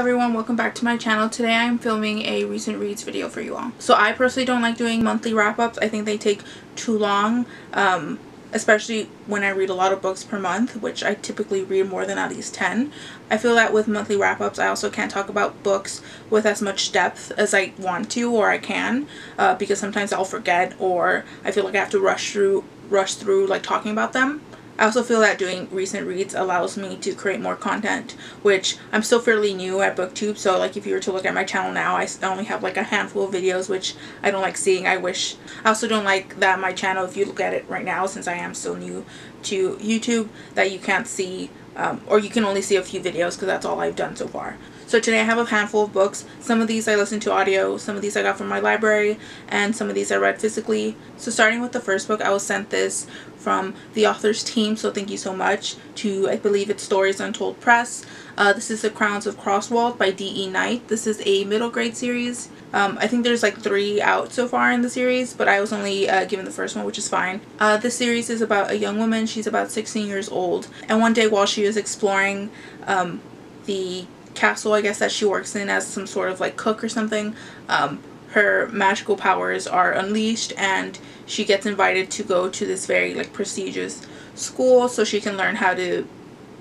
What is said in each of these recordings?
everyone, welcome back to my channel. Today I'm filming a recent reads video for you all. So I personally don't like doing monthly wrap-ups. I think they take too long, um, especially when I read a lot of books per month, which I typically read more than at least 10. I feel that with monthly wrap-ups I also can't talk about books with as much depth as I want to or I can uh, because sometimes I'll forget or I feel like I have to rush through rush through like talking about them. I also feel that doing recent reads allows me to create more content, which I'm still fairly new at booktube, so like if you were to look at my channel now, I only have like a handful of videos, which I don't like seeing. I wish, I also don't like that my channel, if you look at it right now, since I am still new to YouTube, that you can't see, um, or you can only see a few videos because that's all I've done so far. So today I have a handful of books. Some of these I listened to audio, some of these I got from my library, and some of these I read physically. So starting with the first book, I was sent this from the author's team, so thank you so much to, I believe it's Stories Untold Press. Uh, this is The Crowns of Croswald by D.E. Night. This is a middle grade series. Um, I think there's like three out so far in the series, but I was only uh, given the first one, which is fine. Uh, this series is about a young woman. She's about 16 years old. And one day while she was exploring um, the castle, I guess, that she works in as some sort of like cook or something, um, her magical powers are unleashed and she gets invited to go to this very like prestigious school so she can learn how to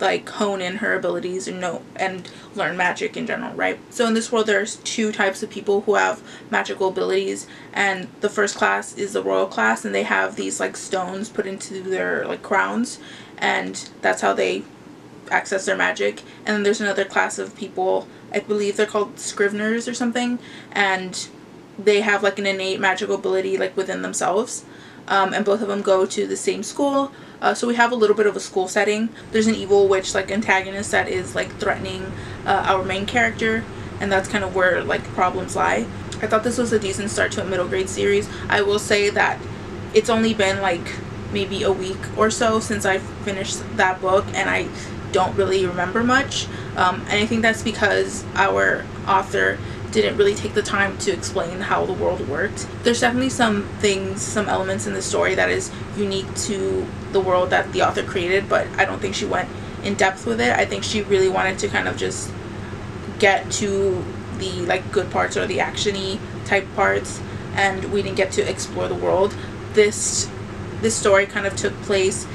like hone in her abilities and know and learn magic in general right? So in this world there's two types of people who have magical abilities and the first class is the royal class and they have these like stones put into their like crowns and that's how they access their magic. And then there's another class of people, I believe they're called Scriveners or something, and they have like an innate magical ability like within themselves. Um, and both of them go to the same school. Uh, so we have a little bit of a school setting. There's an evil witch like antagonist that is like threatening uh, our main character, and that's kind of where like problems lie. I thought this was a decent start to a middle grade series. I will say that it's only been like maybe a week or so since I finished that book, and I don't really remember much. Um, and I think that's because our author didn't really take the time to explain how the world worked. There's definitely some things, some elements in the story that is unique to the world that the author created, but I don't think she went in depth with it. I think she really wanted to kind of just get to the like good parts or the actiony type parts and we didn't get to explore the world. This this story kind of took place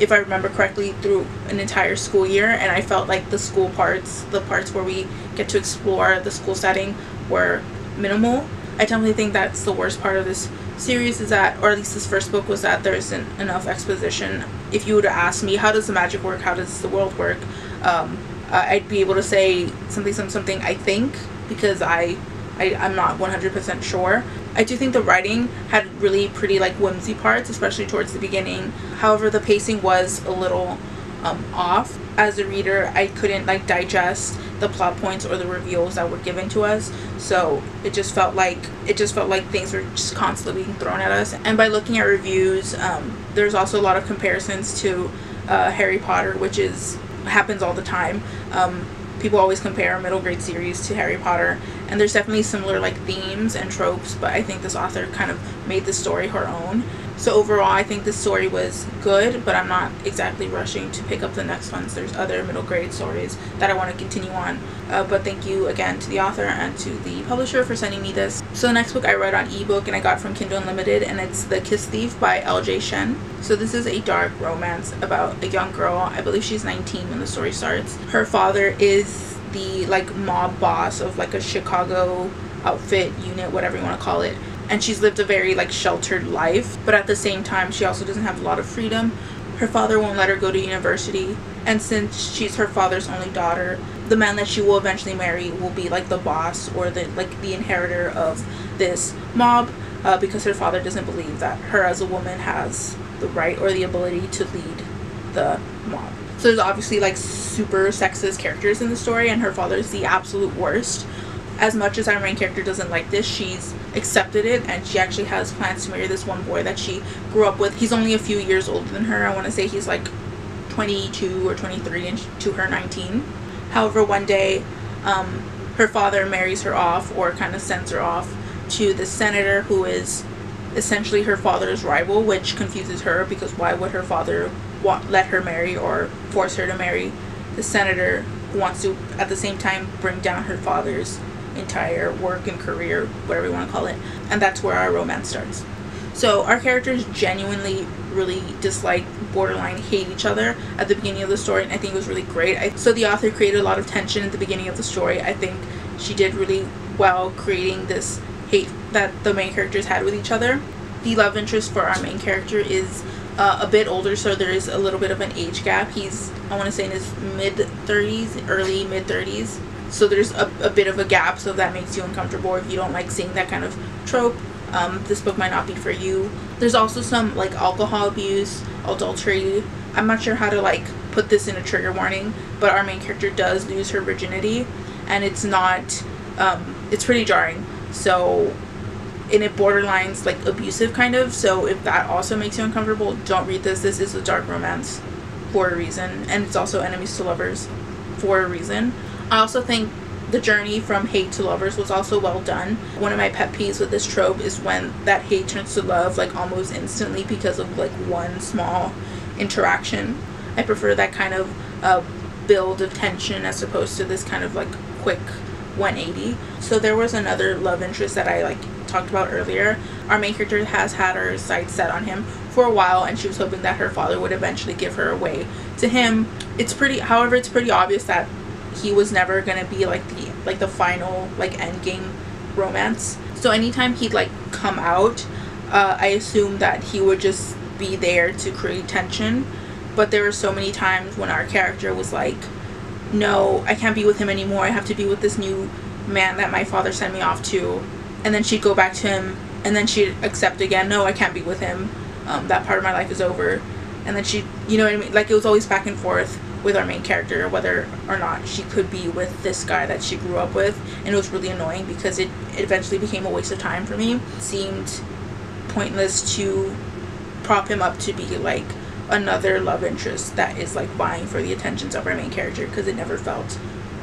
if I remember correctly, through an entire school year. And I felt like the school parts, the parts where we get to explore the school setting, were minimal. I definitely think that's the worst part of this series is that, or at least this first book, was that there isn't enough exposition. If you were to ask me, how does the magic work? How does the world work? Um, I'd be able to say something, something, something, I think, because I, I, I'm not 100% sure. I do think the writing had really pretty like whimsy parts, especially towards the beginning. However, the pacing was a little um, off. As a reader, I couldn't like digest the plot points or the reveals that were given to us. So it just felt like it just felt like things were just constantly being thrown at us. And by looking at reviews, um, there's also a lot of comparisons to uh, Harry Potter, which is happens all the time. Um, people always compare middle grade series to Harry Potter, and there's definitely similar like themes and tropes, but I think this author kind of made the story her own. So overall, I think this story was good, but I'm not exactly rushing to pick up the next ones. There's other middle grade stories that I want to continue on. Uh, but thank you again to the author and to the publisher for sending me this. So the next book I read on ebook and I got from Kindle Unlimited, and it's The Kiss Thief by L.J. Shen. So this is a dark romance about a young girl. I believe she's 19 when the story starts. Her father is the like mob boss of like a Chicago outfit unit, whatever you want to call it and she's lived a very like sheltered life but at the same time she also doesn't have a lot of freedom. Her father won't let her go to university and since she's her father's only daughter the man that she will eventually marry will be like the boss or the like the inheritor of this mob uh, because her father doesn't believe that her as a woman has the right or the ability to lead the mob. So there's obviously like super sexist characters in the story and her father is the absolute worst as much as our main character doesn't like this, she's accepted it and she actually has plans to marry this one boy that she grew up with. He's only a few years older than her. I want to say he's like 22 or 23 and to her 19. However, one day um, her father marries her off or kind of sends her off to the senator who is essentially her father's rival, which confuses her because why would her father want, let her marry or force her to marry the senator who wants to at the same time bring down her father's entire work and career, whatever you want to call it. And that's where our romance starts. So our characters genuinely really dislike, borderline hate each other at the beginning of the story, and I think it was really great. I, so the author created a lot of tension at the beginning of the story. I think she did really well creating this hate that the main characters had with each other. The love interest for our main character is uh, a bit older, so there is a little bit of an age gap. He's, I want to say, in his mid 30s, early mid 30s. So there's a, a bit of a gap, so that makes you uncomfortable if you don't like seeing that kind of trope. Um, this book might not be for you. There's also some like alcohol abuse, adultery. I'm not sure how to like put this in a trigger warning, but our main character does lose her virginity, and it's not. Um, it's pretty jarring. So, and it borderlines like abusive kind of. So if that also makes you uncomfortable, don't read this. This is a dark romance for a reason, and it's also enemies to lovers for a reason. I also think the journey from hate to lovers was also well done. One of my pet peeves with this trope is when that hate turns to love like almost instantly because of like one small interaction. I prefer that kind of uh, build of tension as opposed to this kind of like quick 180. So there was another love interest that I like talked about earlier. Our main character has had her sights set on him for a while and she was hoping that her father would eventually give her away to him. It's pretty however it's pretty obvious that he was never gonna be like the like the final like end game romance. So anytime he'd like come out, uh, I assumed that he would just be there to create tension. But there were so many times when our character was like, "No, I can't be with him anymore. I have to be with this new man that my father sent me off to." And then she'd go back to him, and then she'd accept again. No, I can't be with him. Um, that part of my life is over. And then she, you know what I mean? Like it was always back and forth with our main character whether or not she could be with this guy that she grew up with and it was really annoying because it, it eventually became a waste of time for me it seemed pointless to prop him up to be like another love interest that is like vying for the attentions of our main character because it never felt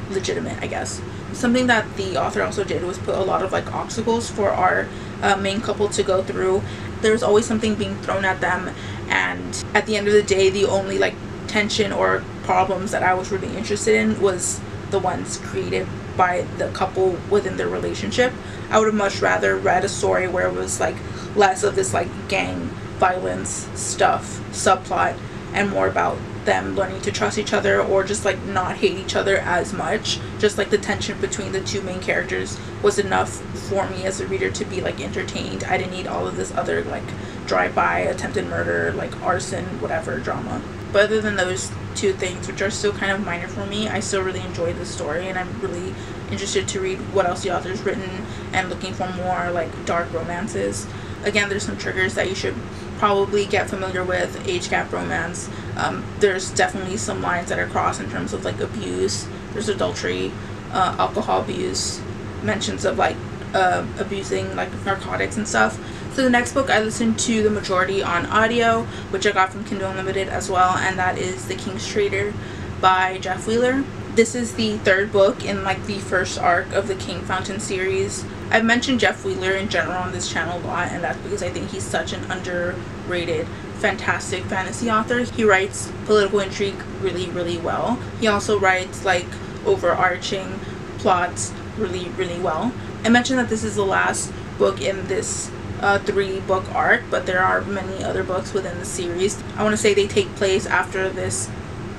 legitimate i guess something that the author also did was put a lot of like obstacles for our uh, main couple to go through there's always something being thrown at them and at the end of the day the only like tension or problems that I was really interested in was the ones created by the couple within their relationship. I would have much rather read a story where it was like less of this like gang violence stuff subplot and more about them learning to trust each other or just like not hate each other as much. Just like the tension between the two main characters was enough for me as a reader to be like entertained. I didn't need all of this other like drive-by attempted murder, like arson, whatever drama. But other than those two things, which are still kind of minor for me, I still really enjoy the story and I'm really interested to read what else the author's written and looking for more like dark romances. Again, there's some triggers that you should probably get familiar with age gap romance. Um, there's definitely some lines that are crossed in terms of like abuse. There's adultery, uh, alcohol abuse, mentions of like uh, abusing like narcotics and stuff. So the next book I listened to the majority on audio, which I got from Kindle Unlimited as well, and that is The King's Traitor by Jeff Wheeler. This is the third book in like the first arc of the Kingfountain series. I've mentioned Jeff Wheeler in general on this channel a lot, and that's because I think he's such an underrated fantastic fantasy author. He writes political intrigue really, really well. He also writes like overarching plots really, really well. I mentioned that this is the last book in this uh, three book arc, but there are many other books within the series. I want to say they take place after this,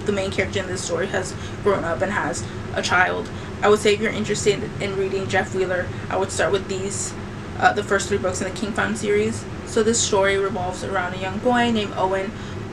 the main character in this story has grown up and has a child. I would say if you're interested in reading Jeff Wheeler, I would start with these, uh, the first three books in the Kingfountain series. So this story revolves around a young boy named Owen.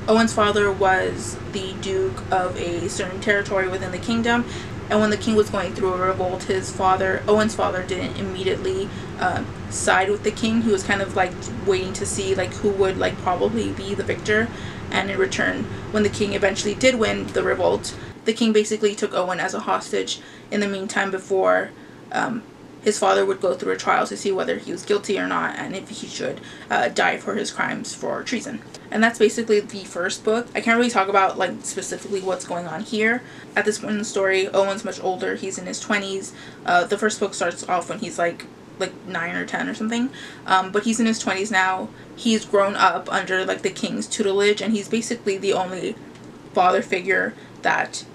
Owen's father was the duke of a certain territory within the kingdom and when the king was going through a revolt his father owen's father didn't immediately uh, side with the king he was kind of like waiting to see like who would like probably be the victor and in return when the king eventually did win the revolt the king basically took owen as a hostage in the meantime before um, his father would go through a trial to see whether he was guilty or not and if he should uh, die for his crimes for treason. And that's basically the first book. I can't really talk about like specifically what's going on here. At this point in the story, Owen's much older. He's in his 20s. Uh, the first book starts off when he's like like 9 or 10 or something. Um, but he's in his 20s now. He's grown up under like the king's tutelage and he's basically the only father figure that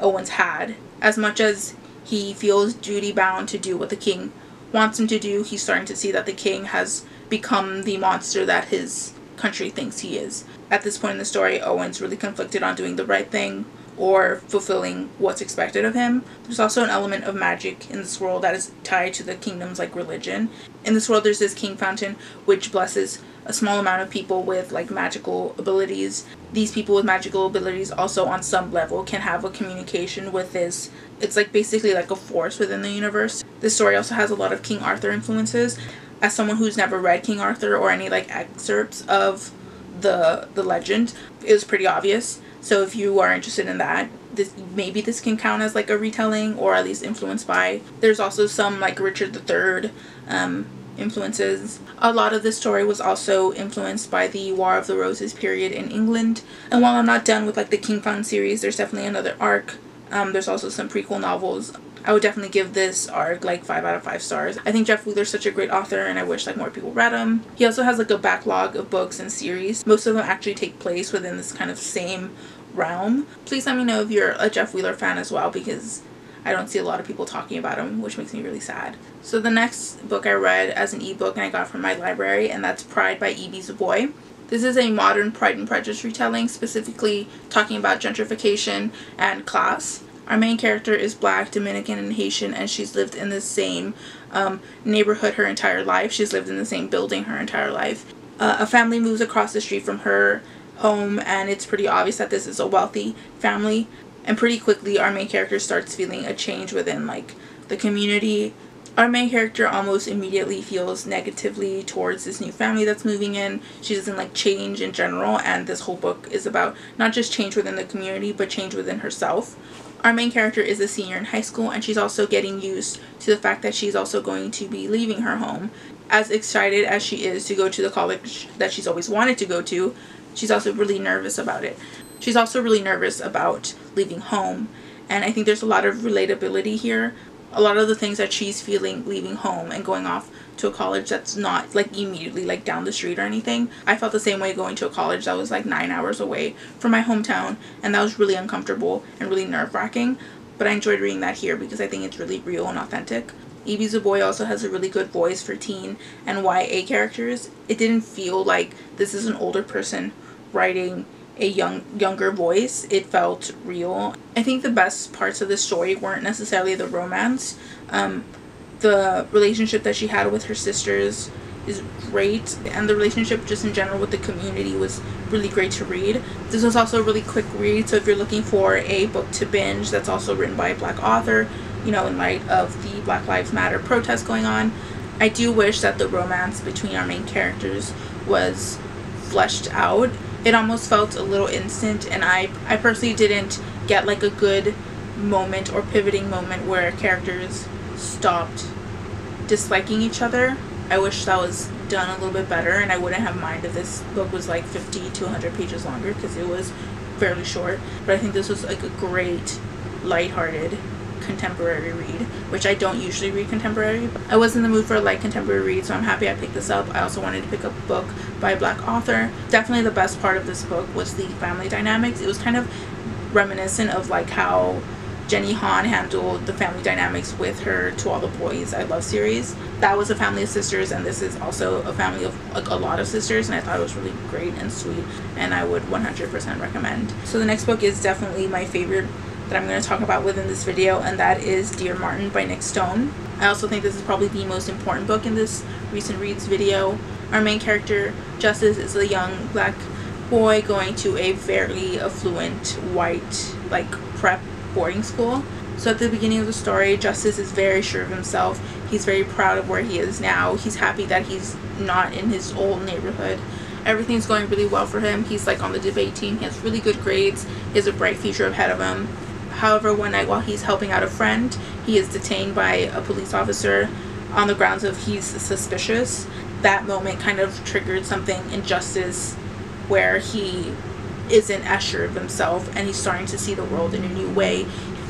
Owens had As much as he feels duty bound to do what the king wants him to do, he's starting to see that the king has become the monster that his country thinks he is. At this point in the story, Owen's really conflicted on doing the right thing or fulfilling what's expected of him. There's also an element of magic in this world that is tied to the kingdom's like religion. In this world there's this king fountain which blesses a small amount of people with like magical abilities. These people with magical abilities also on some level can have a communication with this it's like basically like a force within the universe. This story also has a lot of King Arthur influences. As someone who's never read King Arthur or any like excerpts of the the legend, it was pretty obvious. So if you are interested in that, this maybe this can count as like a retelling or at least influenced by. There's also some like Richard III um, influences. A lot of this story was also influenced by the War of the Roses period in England. And while I'm not done with like the King Found series, there's definitely another arc. Um, there's also some prequel novels. I would definitely give this arc like 5 out of 5 stars. I think Jeff Wheeler's such a great author and I wish like more people read him. He also has like a backlog of books and series. Most of them actually take place within this kind of same realm. Please let me know if you're a Jeff Wheeler fan as well because I don't see a lot of people talking about him, which makes me really sad. So the next book I read as an ebook and I got from my library, and that's Pride by Ibi Zoboi. This is a modern Pride and Prejudice retelling, specifically talking about gentrification and class. Our main character is black, Dominican, and Haitian, and she's lived in the same um, neighborhood her entire life. She's lived in the same building her entire life. Uh, a family moves across the street from her home, and it's pretty obvious that this is a wealthy family and pretty quickly our main character starts feeling a change within like the community our main character almost immediately feels negatively towards this new family that's moving in. She doesn't like change in general, and this whole book is about not just change within the community, but change within herself. Our main character is a senior in high school, and she's also getting used to the fact that she's also going to be leaving her home. As excited as she is to go to the college that she's always wanted to go to, she's also really nervous about it. She's also really nervous about leaving home. And I think there's a lot of relatability here. A lot of the things that she's feeling leaving home and going off to a college that's not like immediately like down the street or anything. I felt the same way going to a college that was like nine hours away from my hometown and that was really uncomfortable and really nerve wracking. But I enjoyed reading that here because I think it's really real and authentic. Ibi Zoboi also has a really good voice for teen and YA characters. It didn't feel like this is an older person writing a young younger voice it felt real. I think the best parts of the story weren't necessarily the romance. Um, the relationship that she had with her sisters is great and the relationship just in general with the community was really great to read. This was also a really quick read so if you're looking for a book to binge that's also written by a black author you know in light of the black lives matter protests going on i do wish that the romance between our main characters was fleshed out it almost felt a little instant and I, I personally didn't get like a good moment or pivoting moment where characters stopped disliking each other. I wish that was done a little bit better and I wouldn't have mind if this book was like 50 to 100 pages longer because it was fairly short. But I think this was like a great lighthearted contemporary read, which I don't usually read contemporary. I was in the mood for a light contemporary read, so I'm happy I picked this up. I also wanted to pick up a book by a black author. Definitely the best part of this book was the family dynamics. It was kind of reminiscent of like how Jenny Han handled the family dynamics with her To All the Boys I Love series. That was a family of sisters, and this is also a family of like, a lot of sisters, and I thought it was really great and sweet, and I would 100% recommend. So the next book is definitely my favorite that I'm going to talk about within this video and that is Dear Martin by Nic Stone. I also think this is probably the most important book in this recent reads video. Our main character, Justice, is a young black boy going to a very affluent white like prep boarding school. So at the beginning of the story, Justice is very sure of himself. He's very proud of where he is now. He's happy that he's not in his old neighborhood. Everything's going really well for him. He's like on the debate team. He has really good grades. He has a bright future ahead of him. However, one night while he's helping out a friend, he is detained by a police officer on the grounds of he's suspicious. That moment kind of triggered something in Justice where he isn't as sure of himself and he's starting to see the world in a new way.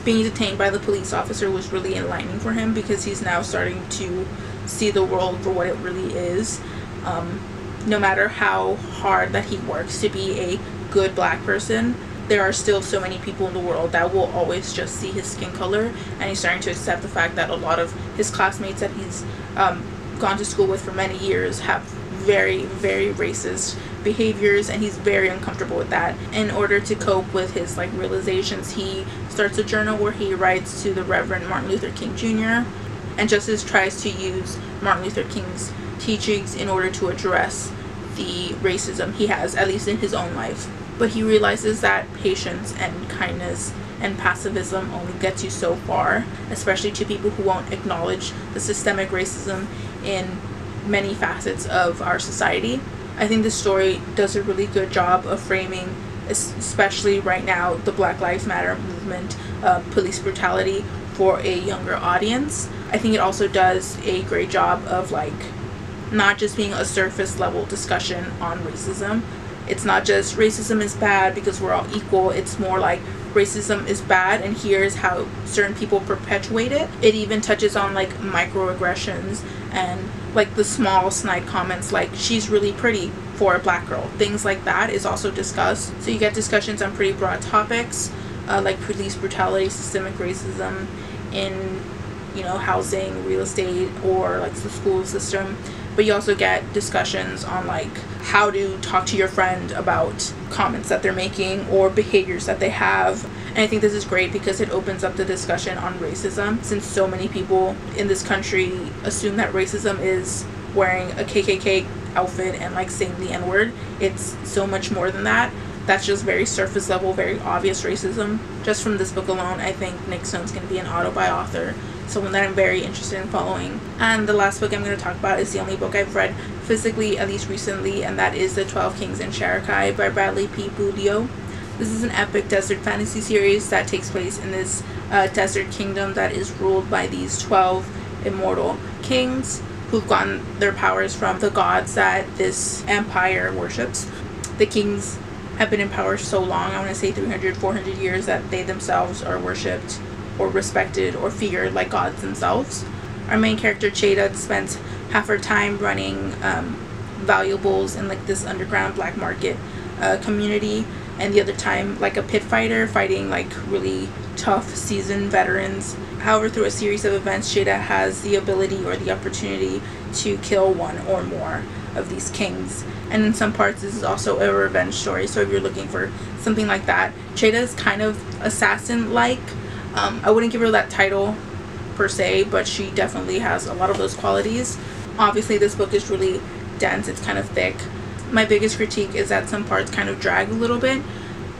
Being detained by the police officer was really enlightening for him because he's now starting to see the world for what it really is. Um, no matter how hard that he works to be a good black person, there are still so many people in the world that will always just see his skin color and he's starting to accept the fact that a lot of his classmates that he's um, gone to school with for many years have very very racist behaviors and he's very uncomfortable with that. In order to cope with his like realizations he starts a journal where he writes to the reverend martin luther king jr and justice tries to use martin luther king's teachings in order to address the racism he has at least in his own life but he realizes that patience and kindness and pacifism only gets you so far, especially to people who won't acknowledge the systemic racism in many facets of our society. I think the story does a really good job of framing, especially right now, the Black Lives Matter movement, uh, police brutality for a younger audience. I think it also does a great job of like not just being a surface level discussion on racism. It's not just racism is bad because we're all equal. It's more like racism is bad and here's how certain people perpetuate it. It even touches on like microaggressions and like the small snide comments like she's really pretty for a black girl. Things like that is also discussed. So you get discussions on pretty broad topics uh, like police brutality, systemic racism in you know housing, real estate, or like the school system. But you also get discussions on like how to talk to your friend about comments that they're making or behaviors that they have. And I think this is great because it opens up the discussion on racism since so many people in this country assume that racism is wearing a KKK outfit and like saying the N word. It's so much more than that. That's just very surface level, very obvious racism. Just from this book alone, I think Nic Stone's to be an auto-buy author someone that I'm very interested in following. And the last book I'm going to talk about is the only book I've read physically, at least recently, and that is The Twelve Kings and Sharakhai by Bradley P. Beaulieu. This is an epic desert fantasy series that takes place in this uh, desert kingdom that is ruled by these 12 immortal kings who've gotten their powers from the gods that this empire worships. The kings have been in power so long, I want to say 300, 400 years, that they themselves are worshipped or respected or feared like gods themselves. Our main character Cheda spends half her time running um, valuables in like this underground black market uh, community and the other time like a pit fighter fighting like really tough seasoned veterans. However, through a series of events, Cheda has the ability or the opportunity to kill one or more of these kings. And in some parts, this is also a revenge story. So if you're looking for something like that, Cheda is kind of assassin-like um, I wouldn't give her that title per se, but she definitely has a lot of those qualities. Obviously, this book is really dense, it's kind of thick. My biggest critique is that some parts kind of drag a little bit.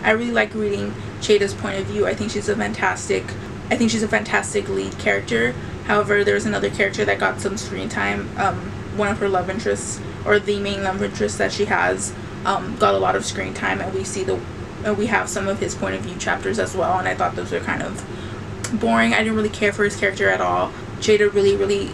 I really like reading Cheda's point of view. I think she's a fantastic I think she's a fantastic lead character. However, there's another character that got some screen time. Um, one of her love interests, or the main love interest that she has, um, got a lot of screen time, and we see the, uh, we have some of his point of view chapters as well. And I thought those were kind of boring. I didn't really care for his character at all. Cheda really, really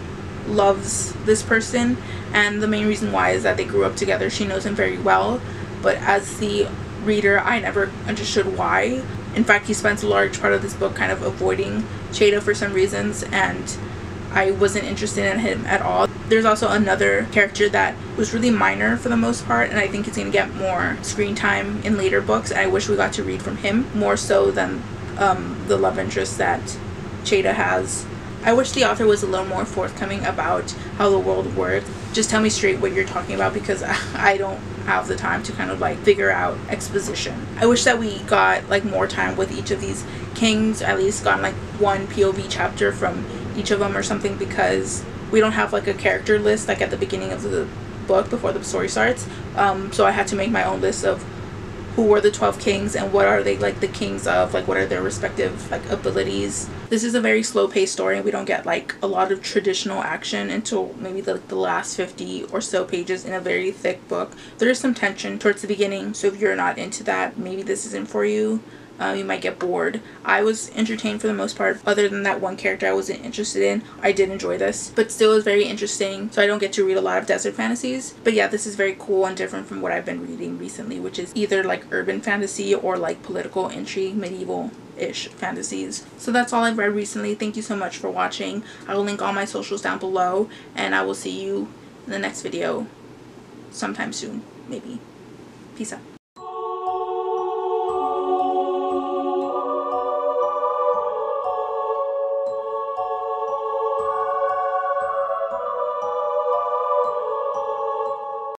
loves this person, and the main reason why is that they grew up together. She knows him very well, but as the reader, I never understood why. In fact, he spends a large part of this book kind of avoiding Cheda for some reasons, and I wasn't interested in him at all. There's also another character that was really minor for the most part, and I think he's going to get more screen time in later books. I wish we got to read from him more so than um, the love interest that Cheda has. I wish the author was a little more forthcoming about how the world works. Just tell me straight what you're talking about because I don't have the time to kind of like figure out exposition. I wish that we got like more time with each of these kings, at least got like one POV chapter from each of them or something because we don't have like a character list like at the beginning of the book before the story starts. Um, so I had to make my own list of who were the 12 kings and what are they like the kings of like what are their respective like abilities. This is a very slow paced story and we don't get like a lot of traditional action until maybe the, the last 50 or so pages in a very thick book. There is some tension towards the beginning so if you're not into that maybe this isn't for you um, you might get bored. I was entertained for the most part. Other than that one character I wasn't interested in, I did enjoy this. But still is very interesting. So I don't get to read a lot of desert fantasies. But yeah, this is very cool and different from what I've been reading recently, which is either like urban fantasy or like political intrigue, medieval ish fantasies. So that's all I've read recently. Thank you so much for watching. I will link all my socials down below and I will see you in the next video sometime soon, maybe. Peace out.